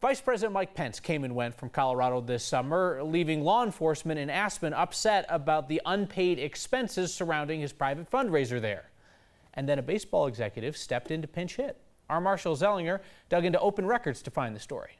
Vice President Mike Pence came and went from Colorado this summer, leaving law enforcement in Aspen upset about the unpaid expenses surrounding his private fundraiser there. And then a baseball executive stepped in to pinch hit. Our Marshall Zellinger dug into open records to find the story.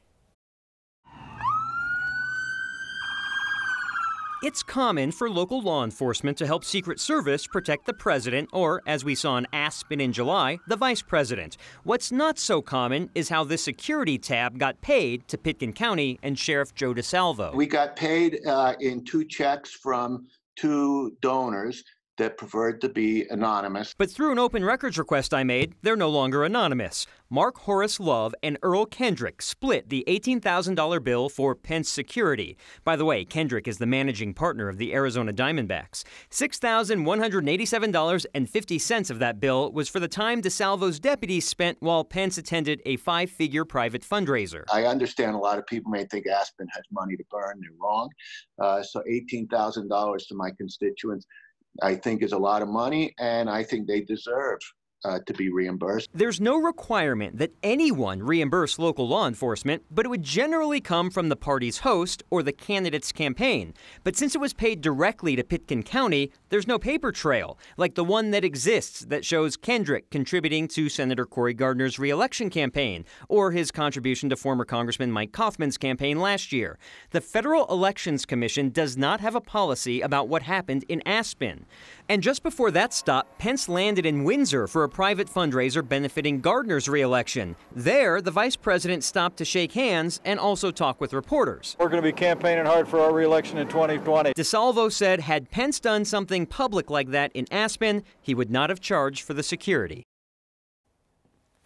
It's common for local law enforcement to help Secret Service protect the president, or, as we saw in Aspen in July, the vice president. What's not so common is how this security tab got paid to Pitkin County and Sheriff Joe DiSalvo. We got paid uh, in two checks from two donors that preferred to be anonymous. But through an open records request I made, they're no longer anonymous. Mark Horace Love and Earl Kendrick split the $18,000 bill for Pence security. By the way, Kendrick is the managing partner of the Arizona Diamondbacks. $6,187.50 of that bill was for the time DiSalvo's deputies spent while Pence attended a five figure private fundraiser. I understand a lot of people may think Aspen has money to burn. They're wrong. Uh, so $18,000 to my constituents I think is a lot of money, and I think they deserve uh, to be reimbursed. There's no requirement that anyone reimburse local law enforcement, but it would generally come from the party's host or the candidate's campaign. But since it was paid directly to Pitkin County, there's no paper trail, like the one that exists that shows Kendrick contributing to Senator Cory Gardner's reelection campaign, or his contribution to former Congressman Mike Coffman's campaign last year. The Federal Elections Commission does not have a policy about what happened in Aspen. And just before that stop, Pence landed in Windsor for a private fundraiser benefiting Gardner's reelection. There, the vice president stopped to shake hands and also talk with reporters. We're going to be campaigning hard for our reelection in 2020. DiSalvo said had Pence done something public like that in Aspen, he would not have charged for the security.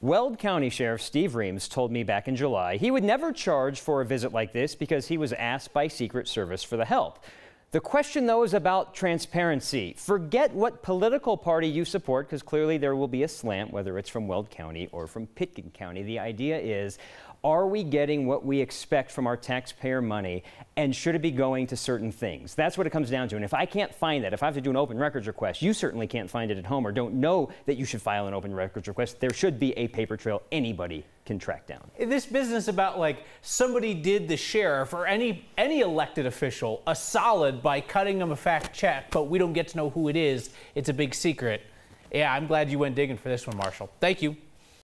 Weld County Sheriff Steve Reams told me back in July he would never charge for a visit like this because he was asked by Secret Service for the help. The question, though, is about transparency. Forget what political party you support, because clearly there will be a slant, whether it's from Weld County or from Pitkin County. The idea is are we getting what we expect from our taxpayer money and should it be going to certain things? That's what it comes down to. And if I can't find that, if I have to do an open records request, you certainly can't find it at home or don't know that you should file an open records request. There should be a paper trail anybody can track down. This business about like somebody did the sheriff or any any elected official a solid by cutting them a fact check, but we don't get to know who it is. It's a big secret. Yeah, I'm glad you went digging for this one, Marshall. Thank you.